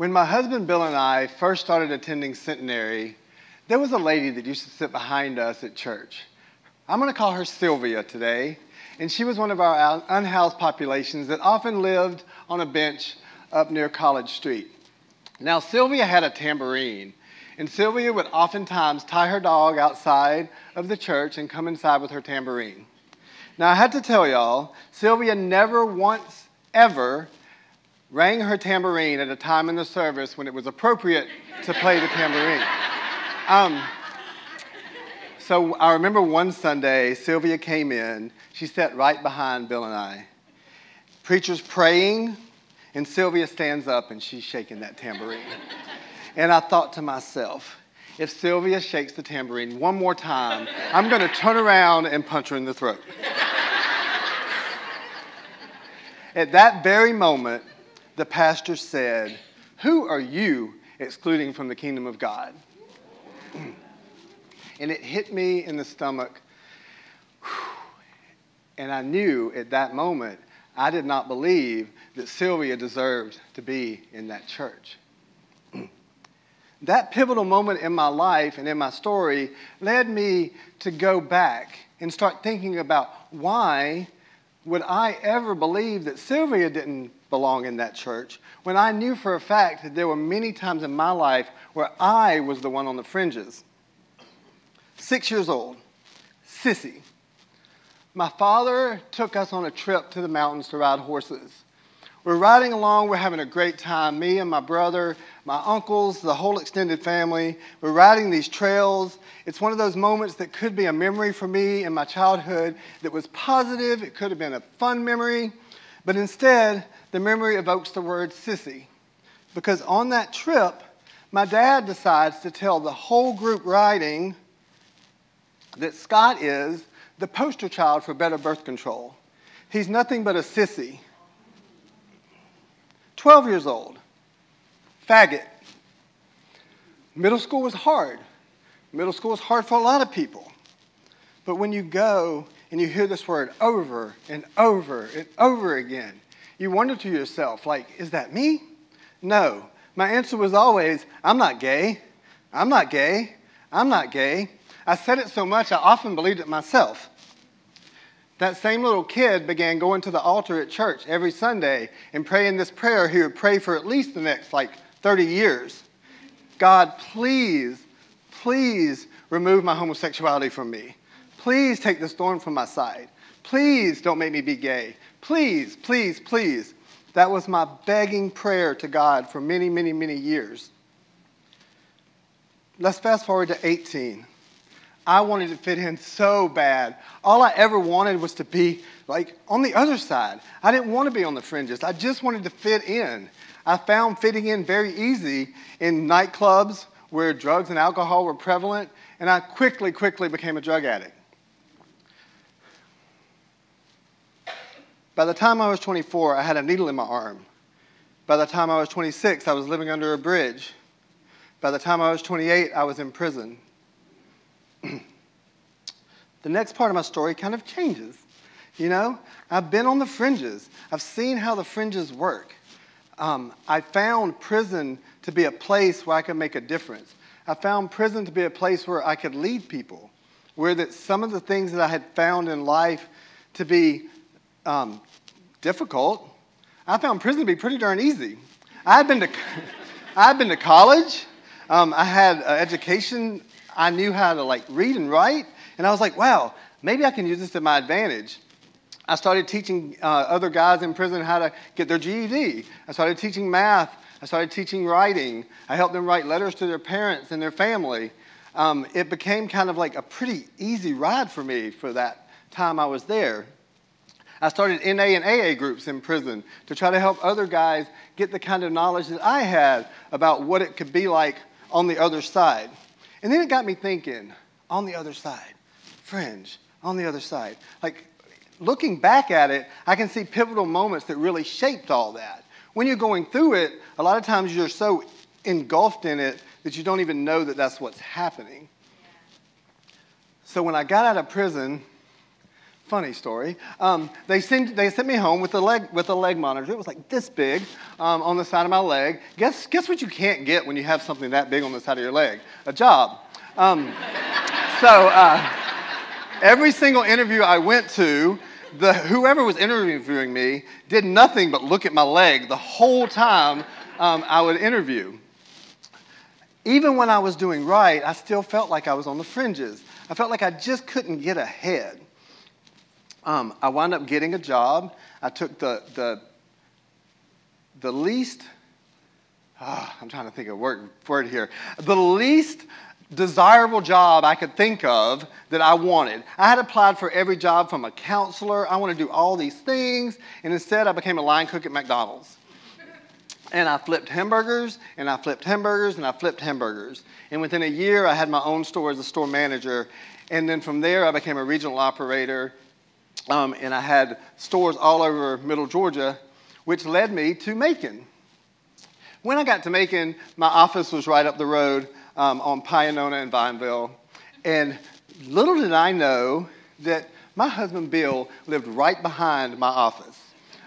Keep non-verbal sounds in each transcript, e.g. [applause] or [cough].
When my husband Bill and I first started attending Centenary, there was a lady that used to sit behind us at church. I'm going to call her Sylvia today, and she was one of our unhoused populations that often lived on a bench up near College Street. Now, Sylvia had a tambourine, and Sylvia would oftentimes tie her dog outside of the church and come inside with her tambourine. Now, I had to tell y'all, Sylvia never once ever rang her tambourine at a time in the service when it was appropriate to play the tambourine. Um, so I remember one Sunday, Sylvia came in. She sat right behind Bill and I. Preacher's praying, and Sylvia stands up and she's shaking that tambourine. And I thought to myself, if Sylvia shakes the tambourine one more time, I'm going to turn around and punch her in the throat. At that very moment, the pastor said, Who are you excluding from the kingdom of God? [clears throat] and it hit me in the stomach. [sighs] And I knew at that moment, I did not believe that Sylvia deserved to be in that church. [clears throat] that pivotal moment in my life and in my story led me to go back and start thinking about why would I ever believe that Sylvia didn't belong in that church when I knew for a fact that there were many times in my life where I was the one on the fringes? Six years old, sissy. My father took us on a trip to the mountains to ride horses. We're riding along, we're having a great time. Me and my brother, my uncles, the whole extended family. We're riding these trails. It's one of those moments that could be a memory for me in my childhood that was positive. It could have been a fun memory. But instead, the memory evokes the word sissy. Because on that trip, my dad decides to tell the whole group riding that Scott is the poster child for better birth control. He's nothing but a sissy. 12 years old, faggot. Middle school was hard. Middle school was hard for a lot of people. But when you go and you hear this word over and over and over again, you wonder to yourself, like, is that me? No. My answer was always, I'm not gay. I'm not gay. I'm not gay. I said it so much, I often believed it myself that same little kid began going to the altar at church every Sunday and praying this prayer he would pray for at least the next like 30 years. God, please, please remove my homosexuality from me. Please take this thorn from my side. Please don't make me be gay. Please, please, please. That was my begging prayer to God for many, many, many years. Let's fast forward to 18. I wanted to fit in so bad. All I ever wanted was to be like on the other side. I didn't want to be on the fringes. I just wanted to fit in. I found fitting in very easy in nightclubs where drugs and alcohol were prevalent, and I quickly, quickly became a drug addict. By the time I was 24, I had a needle in my arm. By the time I was 26, I was living under a bridge. By the time I was 28, I was in prison. [clears throat] the next part of my story kind of changes. You know, I've been on the fringes, I've seen how the fringes work. Um, I found prison to be a place where I could make a difference. I found prison to be a place where I could lead people, where that some of the things that I had found in life to be um, difficult, I found prison to be pretty darn easy. I had been to, [laughs] I had been to college. Um, I had an education I knew how to like read and write, and I was like, wow, maybe I can use this to my advantage. I started teaching uh, other guys in prison how to get their GED. I started teaching math. I started teaching writing. I helped them write letters to their parents and their family. Um, it became kind of like a pretty easy ride for me for that time I was there. I started NA and AA groups in prison to try to help other guys get the kind of knowledge that I had about what it could be like on the other side. And then it got me thinking on the other side, fringe, on the other side. Like looking back at it, I can see pivotal moments that really shaped all that. When you're going through it, a lot of times you're so engulfed in it that you don't even know that that's what's happening. So when I got out of prison, funny story. Um, they, sent, they sent me home with a leg, with a leg monitor. It was like this big um, on the side of my leg. Guess, guess what you can't get when you have something that big on the side of your leg? A job. Um, [laughs] so uh, every single interview I went to, the, whoever was interviewing me did nothing but look at my leg the whole time um, I would interview. Even when I was doing right, I still felt like I was on the fringes. I felt like I just couldn't get ahead. Um, I wound up getting a job. I took the, the, the least, oh, I'm trying to think of a word, word here, the least desirable job I could think of that I wanted. I had applied for every job from a counselor. I want to do all these things, and instead I became a line cook at McDonald's. And I flipped hamburgers, and I flipped hamburgers, and I flipped hamburgers. And within a year, I had my own store as a store manager. And then from there, I became a regional operator um, and I had stores all over middle Georgia, which led me to Macon. When I got to Macon, my office was right up the road um, on Pio Nono and Vineville. And little did I know that my husband Bill lived right behind my office.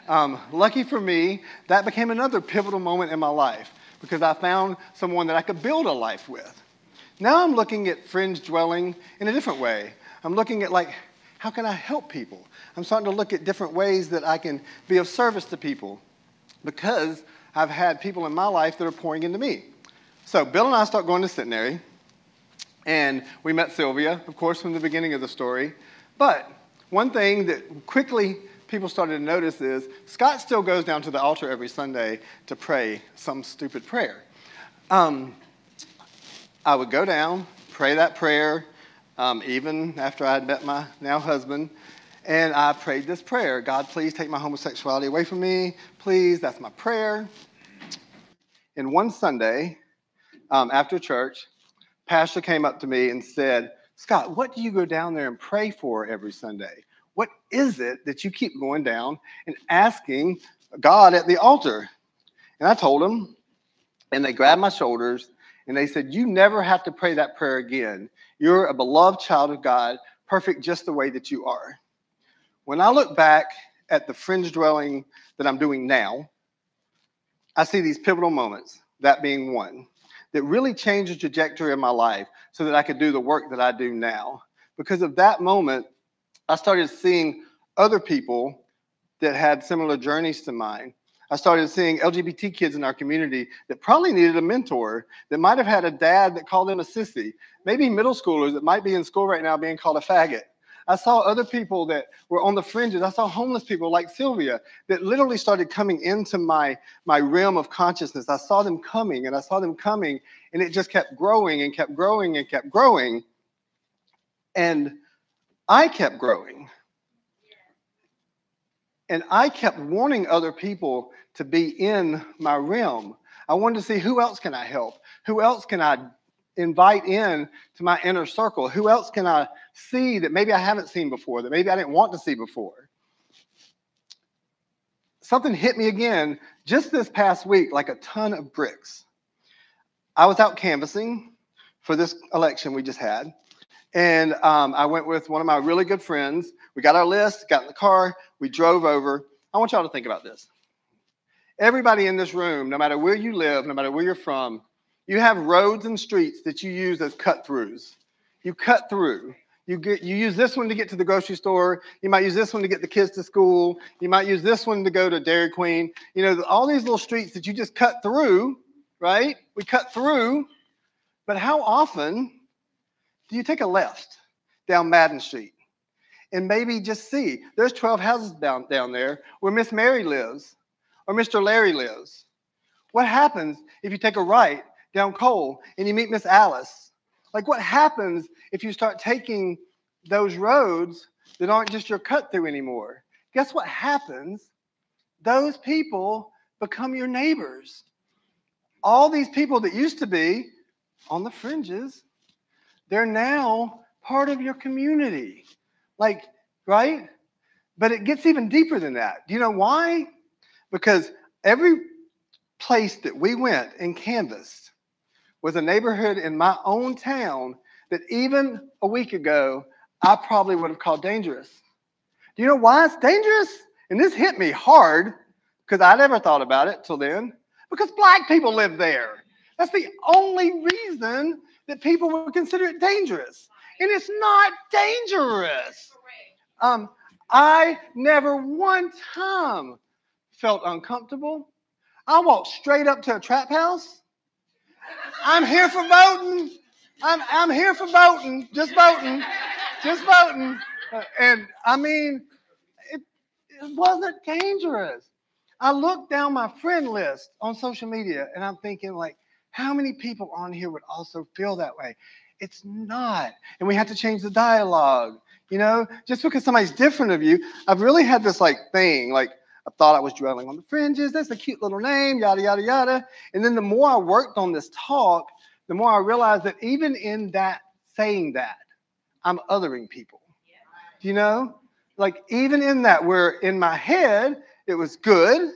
Um, lucky for me, that became another pivotal moment in my life because I found someone that I could build a life with. Now I'm looking at fringe dwelling in a different way. I'm looking at like, how can I help people? I'm starting to look at different ways that I can be of service to people because I've had people in my life that are pouring into me. So Bill and I start going to Centenary, and we met Sylvia, of course, from the beginning of the story. But one thing that quickly people started to notice is Scott still goes down to the altar every Sunday to pray some stupid prayer. Um, I would go down, pray that prayer, um, even after I had met my now husband. And I prayed this prayer God, please take my homosexuality away from me. Please, that's my prayer. And one Sunday, um, after church, Pastor came up to me and said, Scott, what do you go down there and pray for every Sunday? What is it that you keep going down and asking God at the altar? And I told him, and they grabbed my shoulders and they said, You never have to pray that prayer again. You're a beloved child of God, perfect just the way that you are. When I look back at the fringe dwelling that I'm doing now, I see these pivotal moments, that being one, that really changed the trajectory of my life so that I could do the work that I do now. Because of that moment, I started seeing other people that had similar journeys to mine I started seeing LGBT kids in our community that probably needed a mentor, that might have had a dad that called them a sissy, maybe middle schoolers that might be in school right now being called a faggot. I saw other people that were on the fringes. I saw homeless people like Sylvia that literally started coming into my, my realm of consciousness. I saw them coming and I saw them coming, and it just kept growing and kept growing and kept growing. And I kept growing. And I kept warning other people to be in my realm. I wanted to see who else can I help? Who else can I invite in to my inner circle? Who else can I see that maybe I haven't seen before, that maybe I didn't want to see before? Something hit me again just this past week, like a ton of bricks. I was out canvassing for this election we just had, and um, I went with one of my really good friends. We got our list, got in the car, we drove over. I want y'all to think about this. Everybody in this room, no matter where you live, no matter where you're from, you have roads and streets that you use as cut throughs. You cut through. You get you use this one to get to the grocery store. You might use this one to get the kids to school. You might use this one to go to Dairy Queen. You know, all these little streets that you just cut through, right? We cut through. But how often do you take a left down Madden Street and maybe just see there's 12 houses down, down there where Miss Mary lives or Mr. Larry lives? What happens if you take a right down Cole and you meet Miss Alice? Like, what happens if you start taking those roads that aren't just your cut through anymore? Guess what happens? Those people become your neighbors. All these people that used to be on the fringes, they're now part of your community. Like, right? But it gets even deeper than that. Do you know why? Because every place that we went and canvassed was a neighborhood in my own town that even a week ago I probably would have called dangerous. Do you know why it's dangerous? And this hit me hard because I never thought about it till then. Because black people live there. That's the only reason that people would consider it dangerous. And it's not dangerous. Um, I never one time felt uncomfortable. I walked straight up to a trap house. I'm here for voting. I'm, I'm here for voting, just voting, just voting. Uh, and I mean, it, it wasn't dangerous. I looked down my friend list on social media and I'm thinking, like, how many people on here would also feel that way? It's not. And we have to change the dialogue. You know, just because somebody's different of you, I've really had this like thing, like I thought I was dwelling on the fringes. That's a cute little name, yada, yada, yada. And then the more I worked on this talk, the more I realized that even in that saying that, I'm othering people. You know? Like, even in that, where in my head, it was good.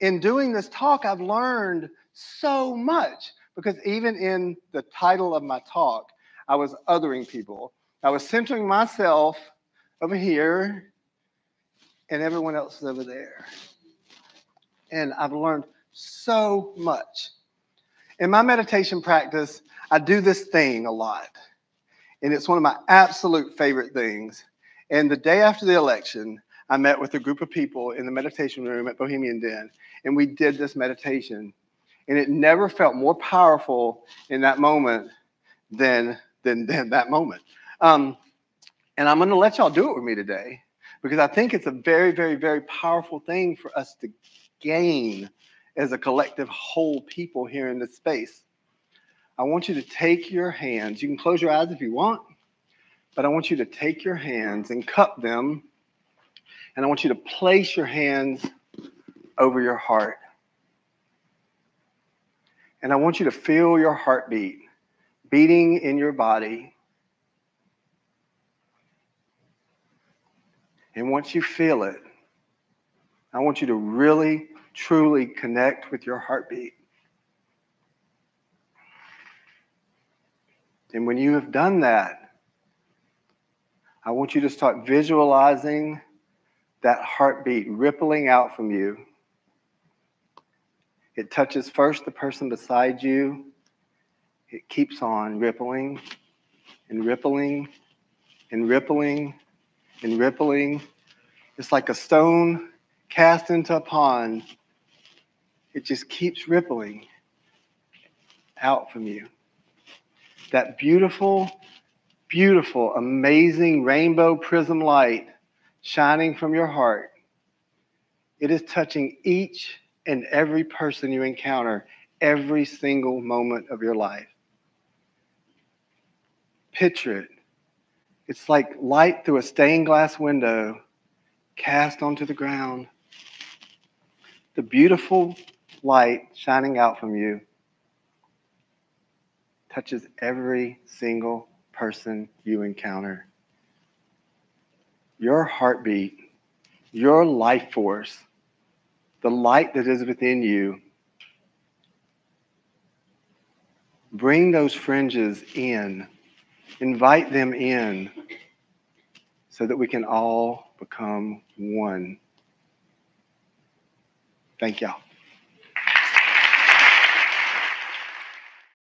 In doing this talk, I've learned so much because even in the title of my talk, I was othering people. I was centering myself over here and everyone else is over there. And I've learned so much. In my meditation practice, I do this thing a lot. And it's one of my absolute favorite things. And the day after the election, I met with a group of people in the meditation room at Bohemian Den, and we did this meditation. And it never felt more powerful in that moment than, than, than that moment. Um, and I'm going to let y'all do it with me today because I think it's a very, very, very powerful thing for us to gain as a collective whole people here in this space. I want you to take your hands, you can close your eyes if you want, but I want you to take your hands and cup them, and I want you to place your hands over your heart. And I want you to feel your heartbeat beating in your body And once you feel it, I want you to really, truly connect with your heartbeat. And when you have done that, I want you to start visualizing that heartbeat rippling out from you. It touches first the person beside you. It keeps on rippling and rippling and rippling and rippling. It's like a stone cast into a pond. It just keeps rippling out from you. That beautiful, beautiful, amazing rainbow prism light shining from your heart. It is touching each and every person you encounter every single moment of your life. Picture it it's like light through a stained glass window cast onto the ground. The beautiful light shining out from you touches every single person you encounter. Your heartbeat, your life force, the light that is within you, bring those fringes in Invite them in so that we can all become one. Thank y'all.